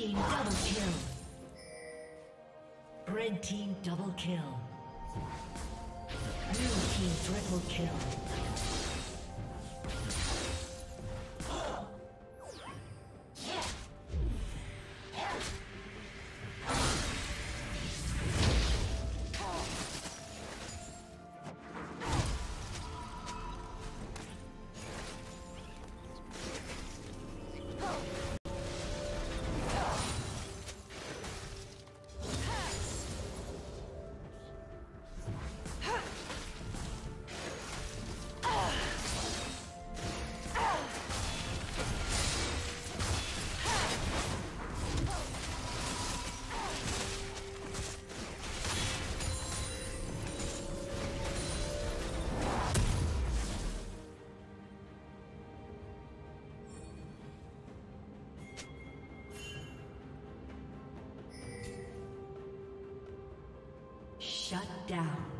team double kill. Red team double kill. Blue team triple kill. Shut down.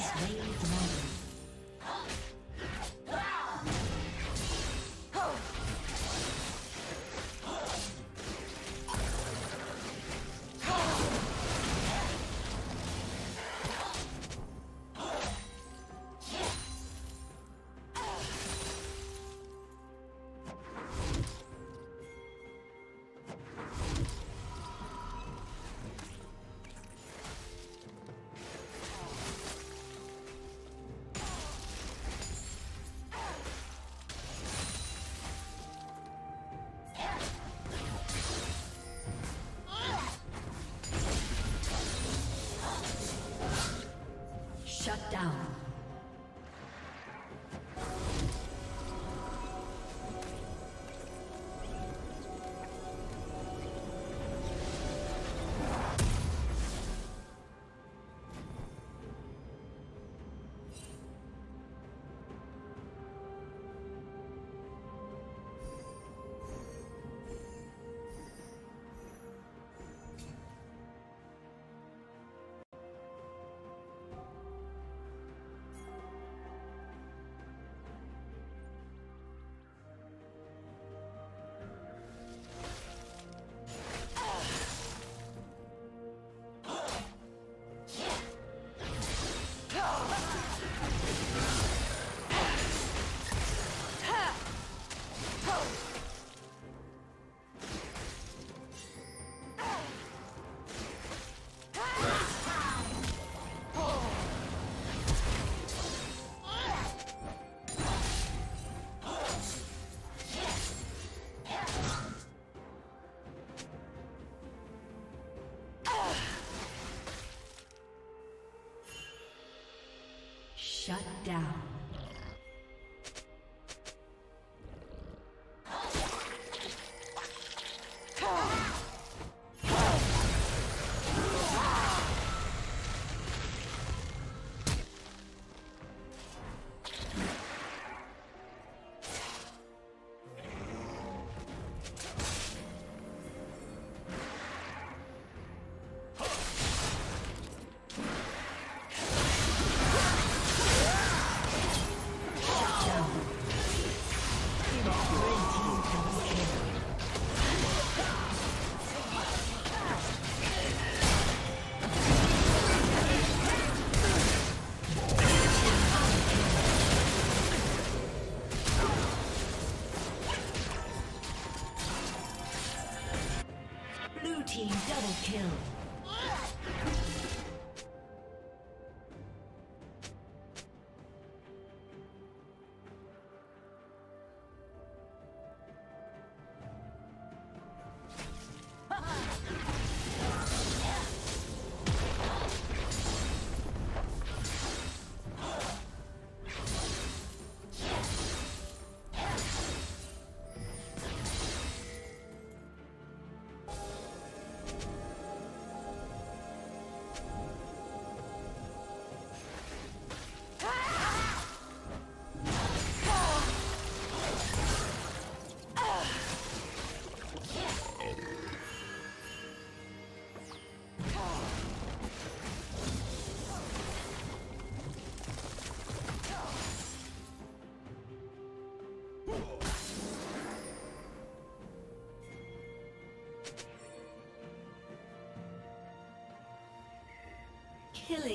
Slain dragon. Shut down.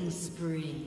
Killing spree.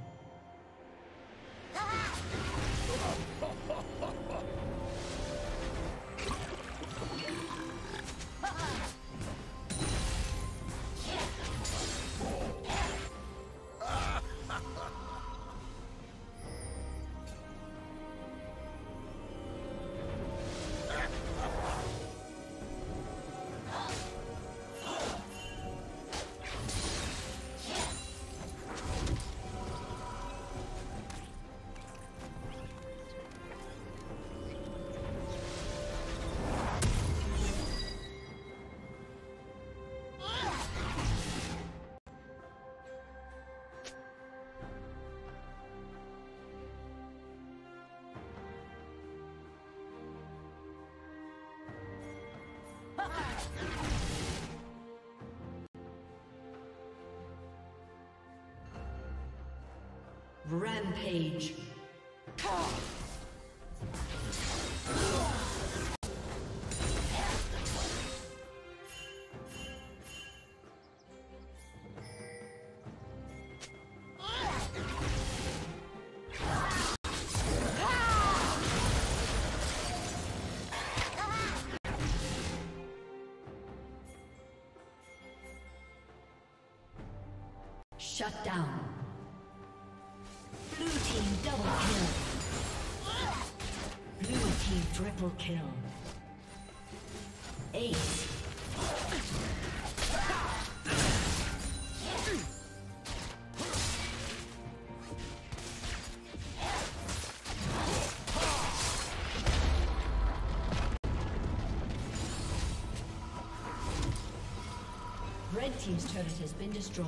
Rampage. Shut down. Blue team double kill. Blue team triple kill. Ace. Red Team's turret has been destroyed.